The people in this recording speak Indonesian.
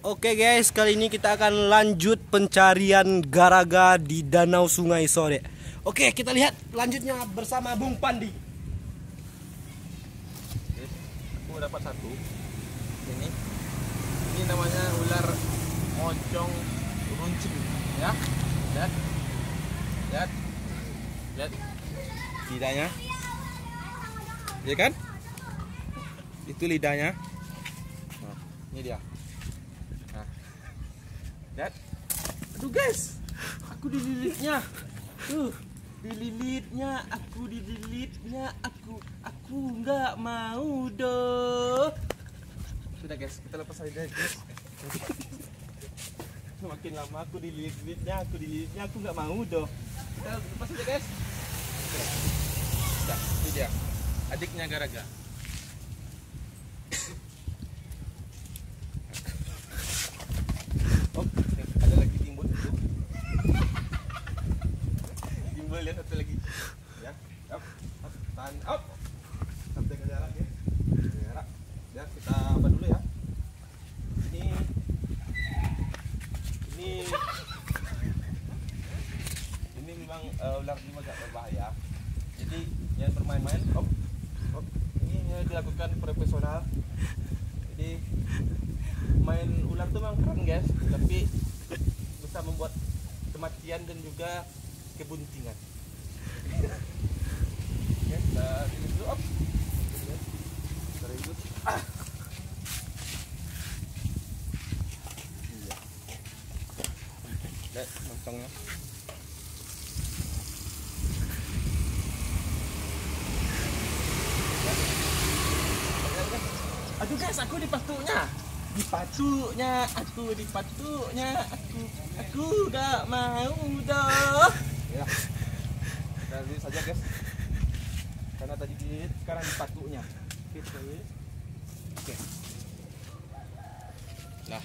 Oke guys, kali ini kita akan lanjut pencarian garaga di Danau Sungai Sore. Oke, kita lihat lanjutnya bersama Bung Pandi. Aku dapat satu. Ini. Ini namanya ular mocong runcing, ya. Lihat. Lihat. Lihat. Lidahnya. Ya kan? Itu lidahnya. Nah, ini dia. Lihat. Aduh guys. Aku dililitnya. Tuh. Dililitnya, aku dililitnya, aku aku nggak mau doh. Sudah guys, kita lepas aja guys. Semakin lama aku dililit-lilitnya, aku dililitnya, aku nggak mau doh. Kita lepas aja guys. Sudah, ini dia. Adiknya Garaga. Oh, ada lagi timbul itu. Timbul lihat satu lagi. Ya, up, up, tahan, up. Sampai ke jarak ya. Jarak. Ya, kita apa dulu ya? Ini ini ini memang uh, ular ini agak berbahaya. Jadi jangan bermain-main. Op, op. Ini uh, dilakukan profesional. Jadi main ular tuh memang keren guys, tapi bisa membuat kematian dan juga kebuntingan. Ah. Iya. Lihat moncongnya. Aduh guys, aku di patuknya. Di patuknya, aku di patuknya, aku aku gak mau dah. Kita lihat saja guys. Karena tadi di sekarang di patuknya. Oke. Oke. Lah,